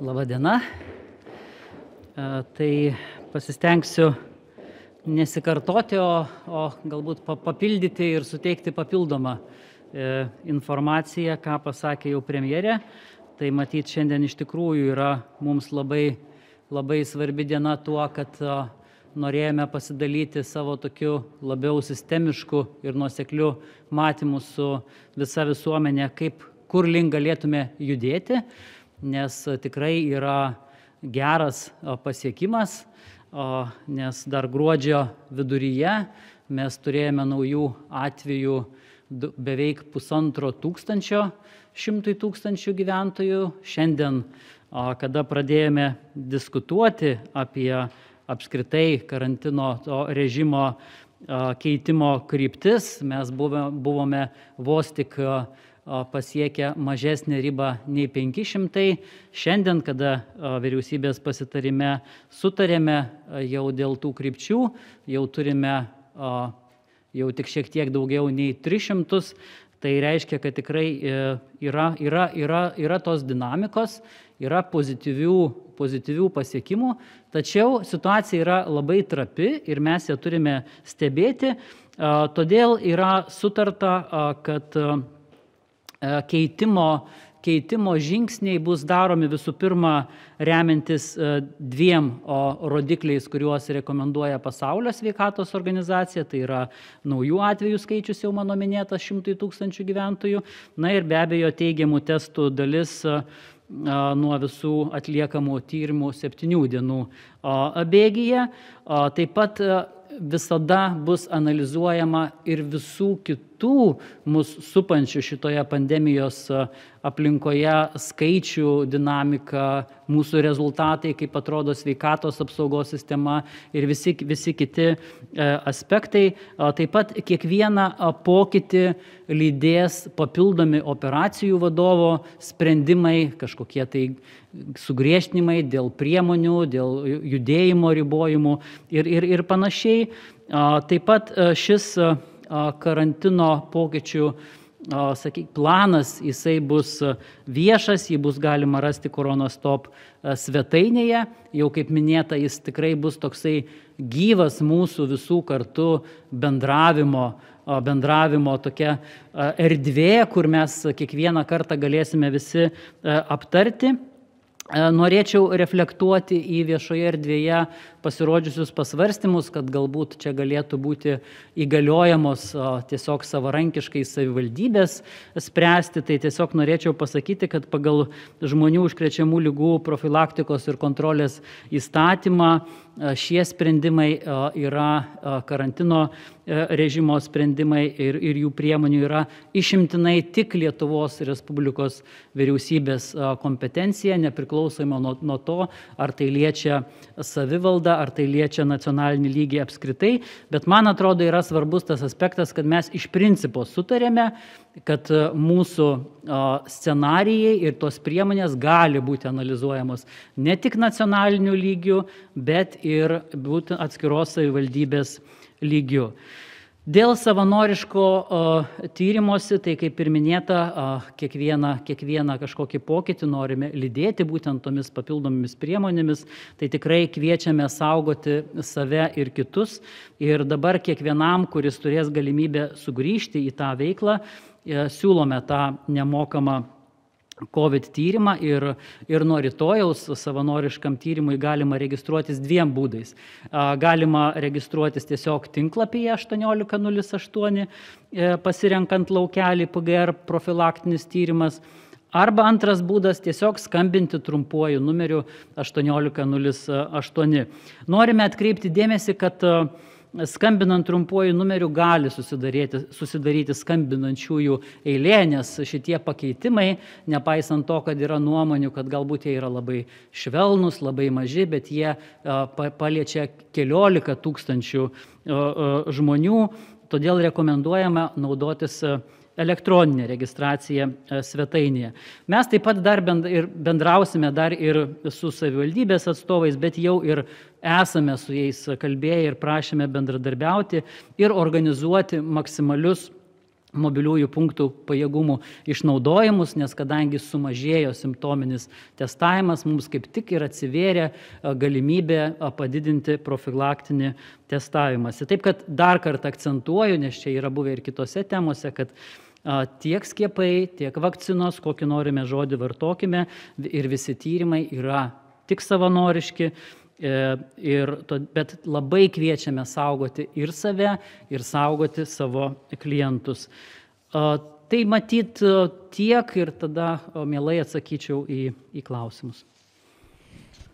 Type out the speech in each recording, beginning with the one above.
Labadiena. E, tai pasistengsiu nesikartoti, o, o galbūt papildyti ir suteikti papildomą e, informaciją, ką pasakė jau premjerė. Tai matyt, šiandien iš tikrųjų yra mums labai, labai svarbi diena tuo, kad e, norėjome pasidalyti savo tokiu labiau sistemišku ir nuosekliu matymu su visa visuomenė, kaip kur link galėtume judėti nes tikrai yra geras pasiekimas, nes dar gruodžio viduryje mes turėjome naujų atvejų beveik pusantro tūkstančio šimtui tūkstančių gyventojų. Šiandien, kada pradėjome diskutuoti apie apskritai karantino režimo keitimo kryptis, mes buvome vos tik pasiekę mažesnę ribą nei 500. Šiandien, kada vyriausybės pasitarime sutarėme jau dėl tų krypčių, jau turime jau tik šiek tiek daugiau nei 300, tai reiškia, kad tikrai e, yra, yra, yra, yra tos dinamikos, yra pozityvių, pozityvių pasiekimų, tačiau situacija yra labai trapi ir mes ją turime stebėti. Todėl yra sutarta, kad keitimo, keitimo žingsniai bus daromi visų pirma remiantis e, dviem rodikliais, kuriuos rekomenduoja Pasaulio sveikatos organizacija, tai yra naujų atvejų skaičius jau mano minėtas šimtai tūkstančių gyventojų, na ir be abejo teigiamų testų dalis e, nuo visų atliekamų tyrimų septynių dienų bėgyje. Taip pat visada bus analizuojama ir visų kitų mus supančių šitoje pandemijos aplinkoje skaičių dinamika, mūsų rezultatai, kaip atrodo sveikatos apsaugos sistema ir visi, visi kiti e, aspektai. Taip pat kiekvieną pokytį lydės papildomi operacijų vadovo sprendimai, kažkokie tai sugriežtinimai dėl priemonių, dėl judėjimo ribojimų ir, ir, ir panašiai. Taip pat šis karantino pokyčių sakyk, planas, jisai bus viešas, jį bus galima rasti Koronastop svetainėje. Jau kaip minėta, jis tikrai bus toksai gyvas mūsų visų kartu bendravimo, bendravimo tokia erdvė, kur mes kiekvieną kartą galėsime visi aptarti. Norėčiau reflektuoti į viešoje erdvėje pasirodžiusius pasvarstymus, kad galbūt čia galėtų būti įgaliojamos tiesiog savarankiškai savivaldybės spręsti. Tai tiesiog norėčiau pasakyti, kad pagal žmonių užkrečiamų lygų profilaktikos ir kontrolės įstatymą šie sprendimai yra karantino režimo sprendimai ir, ir jų priemonių yra išimtinai tik Lietuvos Respublikos vyriausybės kompetencija, nepriklausomai nuo, nuo to, ar tai liečia savivaldą, ar tai liečia nacionalinį lygį apskritai. Bet man atrodo yra svarbus tas aspektas, kad mes iš principo sutarėme, kad mūsų scenarijai ir tos priemonės gali būti analizuojamos ne tik nacionaliniu lygiu, bet ir būtent atskiros savivaldybės lygiu. Dėl savanoriško tyrimosi, tai kaip ir minėta, kiekvieną, kiekvieną kažkokį pokytį norime lydėti būtent tomis papildomomis priemonėmis, tai tikrai kviečiame saugoti save ir kitus. Ir dabar kiekvienam, kuris turės galimybę sugrįžti į tą veiklą, e, siūlome tą nemokamą COVID tyrimą ir, ir nuo rytojaus savanoriškam tyrimui galima registruotis dviem būdais. Galima registruotis tiesiog tinklapyje 1808, e, pasirenkant laukelį PGR profilaktinis tyrimas. Arba antras būdas - tiesiog skambinti trumpuoju numeriu 1808. Norime atkreipti dėmesį, kad skambinant trumpuoju numeriu gali susidaryti, susidaryti skambinančiųjų eilė, nes šitie pakeitimai, nepaisant to, kad yra nuomonių, kad galbūt jie yra labai švelnus, labai maži, bet jie paliečia keliolika tūkstančių žmonių, todėl rekomenduojama naudotis elektroninė registracija e, svetainėje. Mes taip pat dar bendrausime dar ir su savivaldybės atstovais, bet jau ir esame su jais kalbėję ir prašėme bendradarbiauti ir organizuoti maksimalius mobiliųjų punktų pajėgumų išnaudojimus, nes kadangi sumažėjo simptominis testavimas, mums kaip tik ir atsivėrė galimybė padidinti profilaktinį testamąsi. Taip kad dar kartą akcentuoju, nes čia yra buvę ir kitose temose, kad tiek skiepai, tiek vakcinos, kokį norime žodį vartokime, ir visi tyrimai yra tik savanoriški, E, ir, bet labai kviečiame saugoti ir save, ir saugoti savo klientus. Tai matyt tiek ir tada mielai atsakyčiau į, į klausimus.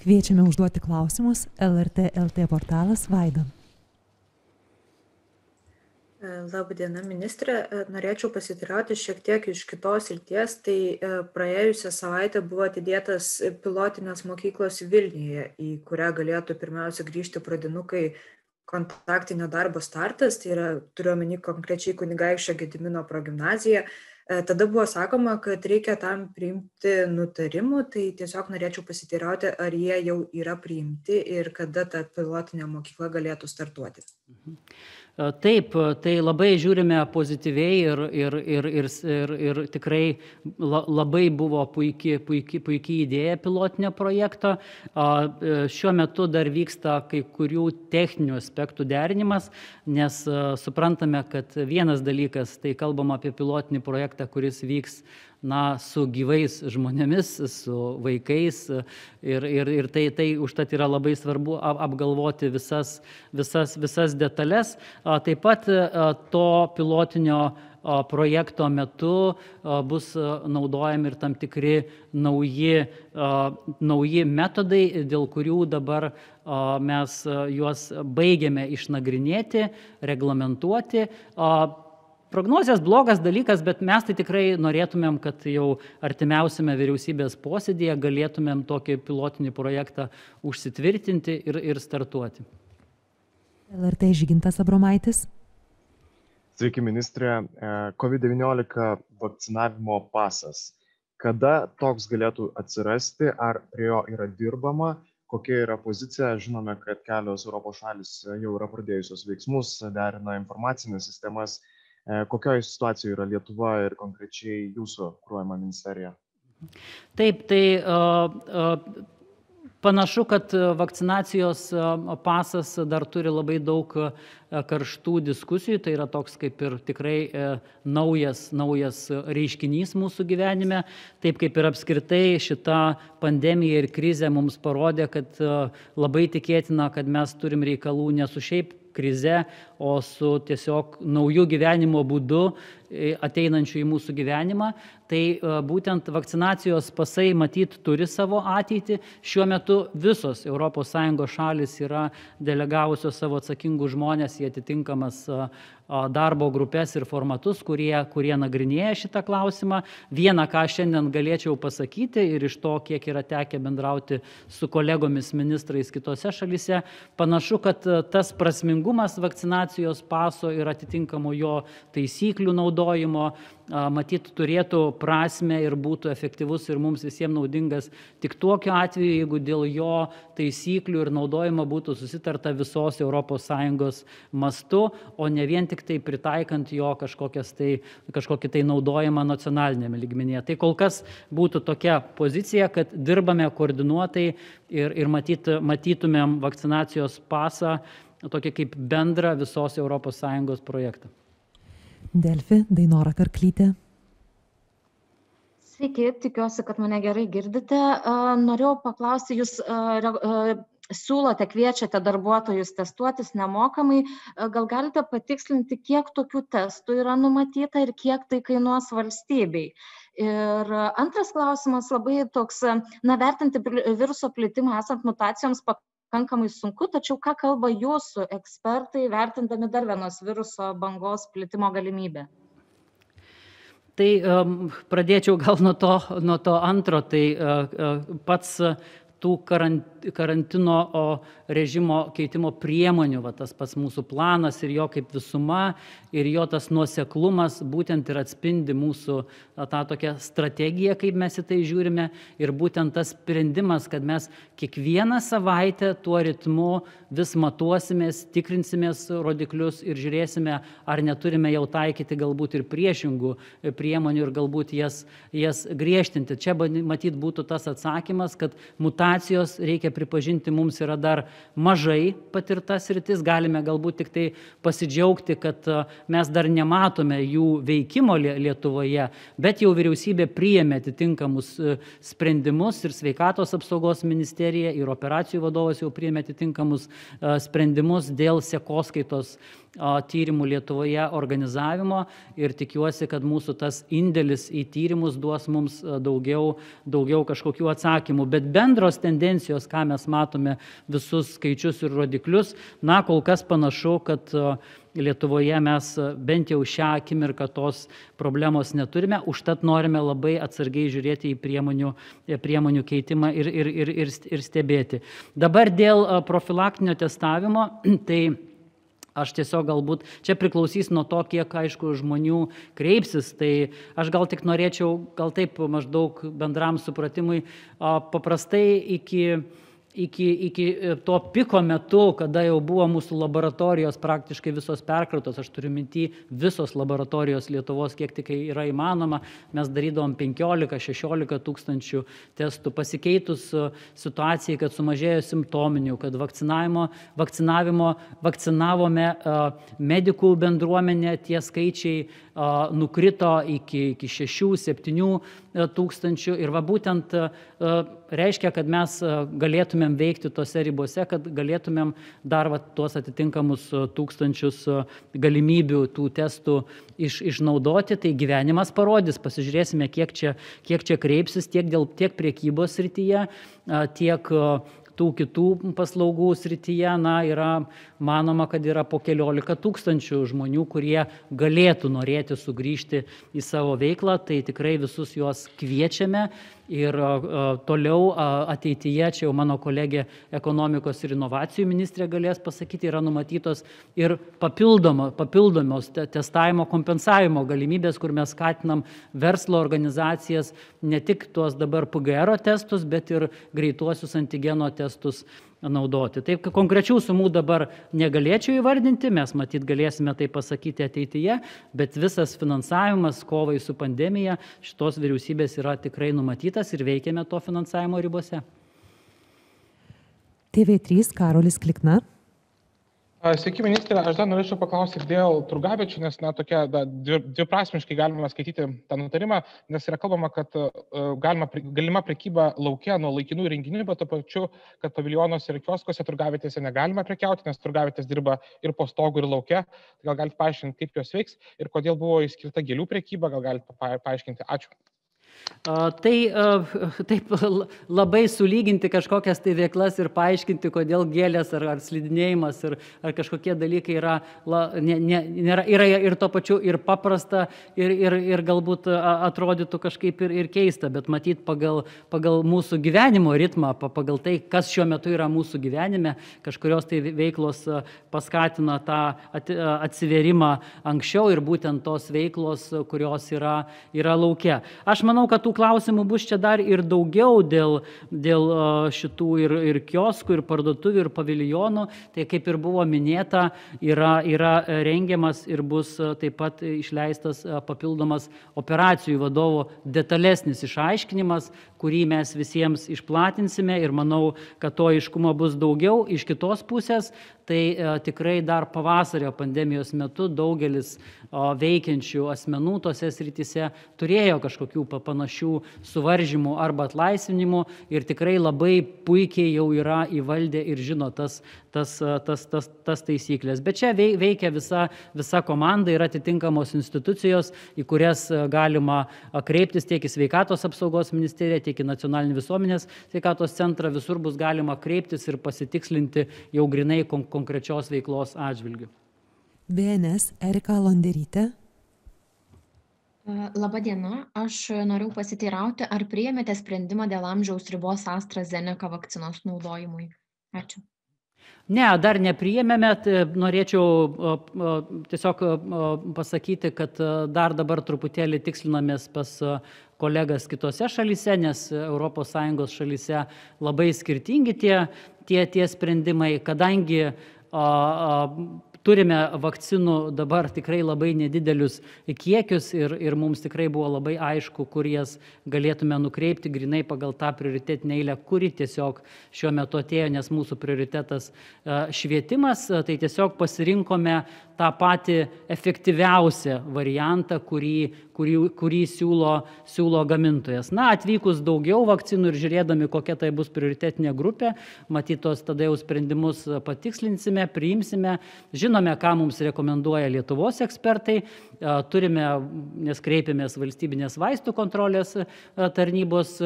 Kviečiame užduoti klausimus LRT LT portalas Vaidon. E, Labą dieną, ministrė. E, norėčiau pasitirauti šiek tiek iš kitos ilties. Tai e, praėjusią savaitę buvo atidėtas pilotinės mokyklos Vilniuje, į kurią galėtų pirmiausia grįžti pradinukai kontaktinio darbo startas, tai yra turiuomenį konkrečiai kunigaikščio Gedimino progymnaziją. Tada buvo sakoma, kad reikia tam priimti nutarimų, tai tiesiog norėčiau pasitirauti, ar jie jau yra priimti ir kada ta pilotinė mokykla galėtų startuoti. Mhm. Taip, tai labai žiūrime pozityviai ir, ir, ir, ir, ir, ir tikrai labai buvo puikiai puiki, puiki idėja pilotinio projekto. E, šiuo metu dar vyksta kai kurių techninių aspektų derinimas, nes suprantame, kad vienas dalykas, tai kalbam apie pilotinį projektą, kuris vyks na, su gyvais žmonėmis, su vaikais ir, ir, ir tai, tai užtat yra labai svarbu apgalvoti visas, visas, visas detalės. Taip pat to pilotinio projekto metu bus naudojami ir tam tikri nauji, nauji metodai, dėl kurių dabar mes juos baigiame išnagrinėti, reglamentuoti. Prognozijas blogas dalykas, bet mes tai tikrai norėtumėm, kad jau artimiausiame vyriausybės posėdėje galėtumėm tokį pilotinį projektą užsitvirtinti ir, ir startuoti. LRT Žygintas Abromaitis. Sveiki, ministrė. E, COVID-19 vakcinavimo pasas. Kada toks galėtų atsirasti, ar prie jo yra dirbama, kokia yra pozicija? Žinome, kad kelios Europos šalis jau yra pradėjusios veiksmus, derina informacinės sistemas kokioje situacijoje yra Lietuva ir konkrečiai jūsų kruojama ministerija? Taip, tai Panašu, kad vakcinacijos pasas dar turi labai daug karštų diskusijų, tai yra toks kaip ir tikrai e, naujas, naujas reiškinys mūsų gyvenime, taip kaip ir apskritai šita pandemija ir krizė mums parodė, kad labai tikėtina, kad mes turim reikalų ne su šiaip krize, o su tiesiog nauju gyvenimo būdu e, ateinančiu į mūsų gyvenimą. Tai e, būtent vakcinacijos pasai matyt turi savo ateitį. Šiuo metu visos ES šalis yra delegavusios savo atsakingus žmonės į atitinkamas darbo grupės ir formatus, kurie, kurie nagrinėja šitą klausimą. Vieną, ką šiandien galėčiau pasakyti ir iš to, kiek yra tekę bendrauti su kolegomis ministrais kitose šalise, panašu, kad tas prasmingumas vakcinacijos paso ir atitinkamo jo taisyklių naudojimo matyt turėtų prasme ir būtų efektyvus ir mums visiems naudingas tik tokiu atveju, jeigu dėl jo taisyklių ir naudojimo būtų susitarta visos ES mastu, o ne vien tik tai pritaikant jo tai, kažkokį tai naudojimą nacionalinėme lygmenyje. Tai kol kas būtų tokia pozicija, kad dirbame koordinuotai ir, ir matyt, matytumėm vakcinacijos pasą tokį kaip bendrą visos ES projektą. Delfi, Dainora Karklytė. Sveiki, tikiuosi, kad mane gerai girdite. Norėjau paklausti, jūs siūlote, kviečiate darbuotojus testuotis nemokamai. Gal galite patikslinti, kiek tokių testų yra numatyta ir kiek tai kainuos valstybei? Ir antras klausimas labai toks, na, vertinti viruso plitimą esant mutacijoms pakankamai sunku, tačiau ką kalba jūsų ekspertai, vertindami dar vienos viruso bangos plitimo galimybę? Tai um, pradėčiau gal nuo to, nuo to antro. Tai uh, pats tų karantino režimo keitimo priemonių, va, tas pats mūsų planas ir jo kaip visuma, ir jo tas nuoseklumas būtent ir atspindi mūsų tą tokią strategiją, kaip mes į tai žiūrime, ir būtent tas sprendimas, kad mes kiekvieną savaitę tuo ritmu vis matuosimės, tikrinsimės rodiklius ir žiūrėsime, ar neturime jau taikyti galbūt ir priešingų priemonių ir galbūt jas, jas griežtinti. Čia matyt būtų tas atsakymas, kad mutacijos, reikia pripažinti, mums yra dar mažai patirtas rytis, galime galbūt tik tai pasidžiaugti, kad mes dar nematome jų veikimo Lietuvoje, bet jau vyriausybė priėmė atitinkamus sprendimus ir sveikatos apsaugos ministerija ir operacijų vadovas jau priėmė atitinkamus sprendimus dėl sekoskaitos tyrimų Lietuvoje organizavimo ir tikiuosi, kad mūsų tas indėlis į tyrimus duos mums daugiau, daugiau kažkokių atsakymų. Bet bendros tendencijos, ką mes matome visus skaičius ir rodiklius, na, kol kas panašu, kad Lietuvoje mes bent jau šią akimirką tos problemos neturime, užtat norime labai atsargiai žiūrėti į priemonių, priemonių keitimą ir, ir, ir, ir, stebėti. Dabar dėl profilaktinio testavimo, tai Aš tiesiog galbūt, čia priklausys nuo to, kiek, aišku, žmonių kreipsis, tai aš gal tik norėčiau, gal taip maždaug bendram supratimui, paprastai iki iki, iki e, to piko metu, kada jau buvo mūsų laboratorijos praktiškai visos perkratos, aš turiu minti visos laboratorijos Lietuvos, kiek tik yra įmanoma, mes darydavom 15-16 tūkstančių testų, pasikeitus e, situacijai, kad sumažėjo simptominių, kad vakcinavimo, vakcinavimo vakcinavome e, medikų bendruomenę, tie skaičiai nukrito iki, iki 6-7 tūkstančių ir va būtent reiškia, kad mes galėtumėm veikti tose ribose, kad galėtumėm dar va, tuos atitinkamus tūkstančius galimybių tų testų iš, išnaudoti. Tai gyvenimas parodys, pasižiūrėsime, kiek čia, kiek čia kreipsis tiek, dėl, tiek priekybos rytyje, tiek tų kitų paslaugų srityje, na, yra manoma, kad yra po keliolika tūkstančių žmonių, kurie galėtų norėti sugrįžti į savo veiklą, tai tikrai visus juos kviečiame ir toliau ateityje, čia jau mano kolegė ekonomikos ir inovacijų ministrė galės pasakyti, yra numatytos ir papildomo, papildomos testavimo kompensavimo galimybės, kur mes skatinam verslo organizacijas ne tik tuos dabar PGR testus, bet ir greituosius antigeno testus naudoti. Taip, konkrečių sumų dabar negalėčiau įvardinti, mes matyt galėsime tai pasakyti ateityje, bet visas finansavimas kovai su pandemija šitos vyriausybės yra tikrai numatytas ir veikiame to finansavimo ribose. TV3 Karolis Klikna. Sveiki, ministrė, aš dar norėčiau paklausti dėl turgavičių, nes na, tokia da, dviprasmiškai galima skaityti tą nutarimą, nes yra kalbama, kad uh, galima, galima prekyba laukia nuo laikinų renginių, bet to pačiu, kad paviljonuose ir kioskose turgavitėse negalima prekiauti, nes turgavitės dirba ir po stogu, ir laukia. Gal galite paaiškinti, kaip jos veiks ir kodėl buvo įskirta gėlių prekyba, gal galite paaiškinti. Ačiū. Tai taip labai sulyginti kažkokias tai veiklas ir paaiškinti, kodėl gėlės ar, ar slidinėjimas ar, ar kažkokie dalykai yra, la, ne, ne, nėra, yra ir to pačiu ir paprasta ir, ir, ir galbūt atrodytų kažkaip ir, ir keista, bet matyt pagal, pagal mūsų gyvenimo ritmą, pagal tai, kas šiuo metu yra mūsų gyvenime, kažkurios tai veiklos paskatina tą atsiverimą anksčiau ir būtent tos veiklos, kurios yra, yra laukia. Aš manau, kad tų klausimų bus čia dar ir daugiau dėl, dėl šitų ir, ir kioskų, ir parduotuvių, ir paviljonų. Tai kaip ir buvo minėta, yra, yra rengiamas ir bus taip pat išleistas papildomas operacijų vadovo detalesnis išaiškinimas, kurį mes visiems išplatinsime ir manau, kad to aiškumo bus daugiau. Iš kitos pusės tai e, tikrai dar pavasario pandemijos metu daugelis veikiančių asmenų tose srityse turėjo kažkokių panašių suvaržymų arba atlaisvinimų ir tikrai labai puikiai jau yra įvaldę ir žino tas, tas, tas, tas, tas taisyklės. Bet čia veikia visa, visa komanda ir atitinkamos institucijos, į kurias galima kreiptis tiek į sveikatos apsaugos ministeriją, tiek į nacionalinį visuomenės sveikatos centrą, visur bus galima kreiptis ir pasitikslinti jau grinai konkrečios veiklos atžvilgių. BNS Erika Londerytė. Labadiena, aš norėjau pasiteirauti, ar priėmėte sprendimą dėl amžiaus ribos AstraZeneca vakcinos naudojimui? Ačiū. Ne, dar nepriėmėme, norėčiau tiesiog pasakyti, kad dar dabar truputėlį tikslinamės pas kolegas kitose šalyse, nes ES šalyse labai skirtingi tie, tie, tie sprendimai, kadangi a, a, turime vakcinų dabar tikrai labai nedidelius kiekius ir, ir mums tikrai buvo labai aišku, kur jas galėtume nukreipti grinai pagal tą prioritetinę eilę, kuri tiesiog šiuo metu atėjo, nes mūsų prioritetas švietimas, tai tiesiog pasirinkome tą patį efektyviausią variantą, kurį, kurį, kurį siūlo, siūlo gamintojas. Na, atvykus daugiau vakcinų ir žiūrėdami, kokia tai bus prioritetinė grupė, matytos tada jau sprendimus patikslinsime, priimsime, žinome, ką mums rekomenduoja Lietuvos ekspertai, turime, nes kreipėmės valstybinės vaistų kontrolės tarnybos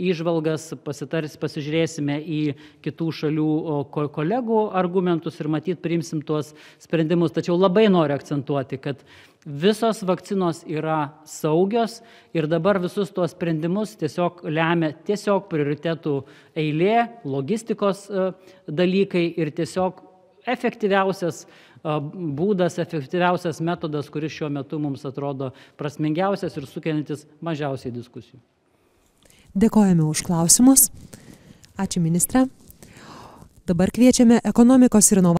išvalgas, pasitars, pasižiūrėsime į kitų šalių kolegų argumentus ir matyt priimsim tuos sprendimus. Tačiau labai noriu akcentuoti, kad visos vakcinos yra saugios ir dabar visus tuos sprendimus tiesiog lemia tiesiog prioritetų eilė, logistikos dalykai ir tiesiog efektyviausias būdas, efektyviausias metodas, kuris šiuo metu mums atrodo prasmingiausias ir sukeliantis mažiausiai diskusijų. Dėkojame už klausimus. Ačiū ministrė. Dabar kviečiame ekonomikos ir inovacijų.